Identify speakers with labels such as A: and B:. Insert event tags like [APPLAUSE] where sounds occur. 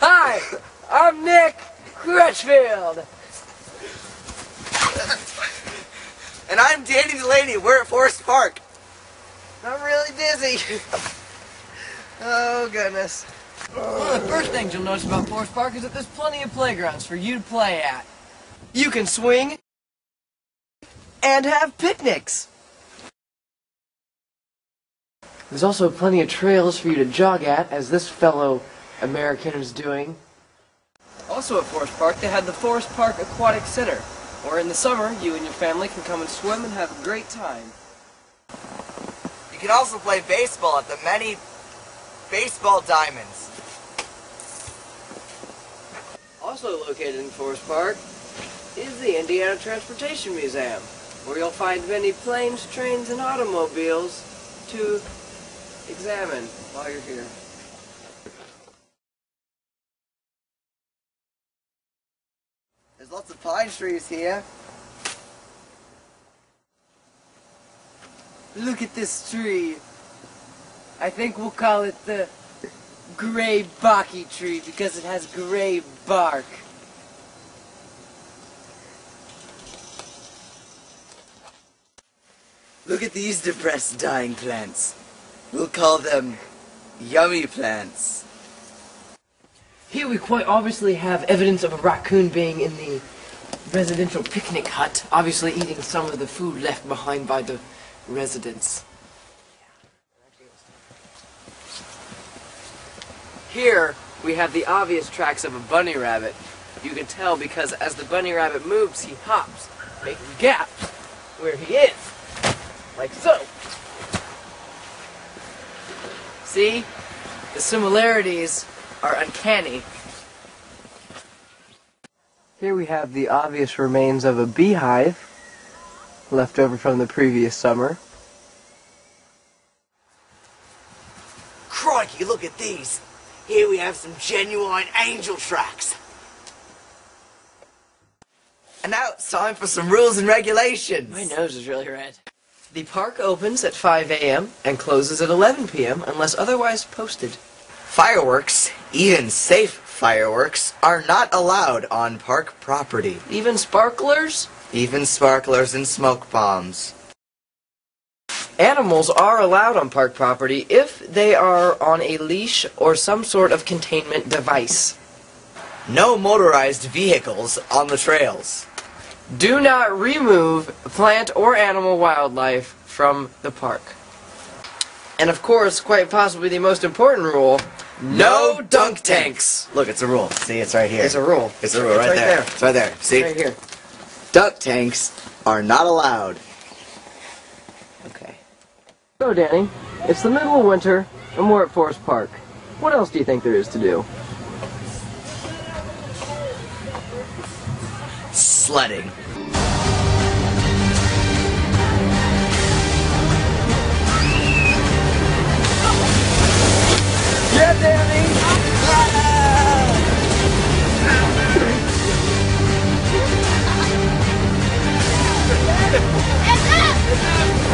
A: Hi, I'm Nick Crutchfield.
B: And I'm Danny Delaney. We're at Forest Park.
A: I'm really dizzy. [LAUGHS] oh, goodness.
C: One of the first things you'll notice about Forest Park is that there's plenty of playgrounds for you to play at.
A: You can swing and have picnics. There's also plenty of trails for you to jog at, as this fellow American is doing.
C: Also at Forest Park, they had the Forest Park Aquatic Center, where in the summer, you and your family can come and swim and have a great time.
B: You can also play baseball at the many baseball diamonds.
C: Also located in Forest Park is the Indiana Transportation Museum, where you'll find many planes, trains, and automobiles to examine while you're here.
B: Lots of pine trees here.
C: Look at this tree. I think we'll call it the gray baki tree because it has gray bark.
B: Look at these depressed dying plants. We'll call them yummy plants.
A: Here we quite obviously have evidence of a raccoon being in the residential picnic hut, obviously eating some of the food left behind by the residents. Here we have the obvious tracks of a bunny rabbit. You can tell because as the bunny rabbit moves, he hops, making gaps where he is. Like so. See? The similarities are uncanny. Here we have the obvious remains of a beehive left over from the previous summer.
B: Crikey, look at these. Here we have some genuine angel tracks. And now it's time for some rules and regulations.
A: My nose is really red. The park opens at 5 a.m. and closes at 11 p.m. unless otherwise posted.
B: Fireworks, even safe fireworks, are not allowed on park property.
A: Even sparklers?
B: Even sparklers and smoke bombs.
A: Animals are allowed on park property if they are on a leash or some sort of containment device.
B: No motorized vehicles on the trails.
A: Do not remove plant or animal wildlife from the park. And of course, quite possibly the most important rule,
B: No dunk tanks. Look, it's a rule. See, it's right here.
A: It's a rule.
B: It's a rule
A: It's
B: right,
A: right
B: there.
A: there.
B: It's right there. See?
A: Right here.
B: Dunk tanks are not allowed.
A: Okay. So, Danny, it's the middle of winter, and we're at Forest Park. What else do you think there is to do?
B: Sledding.
A: standing. It's!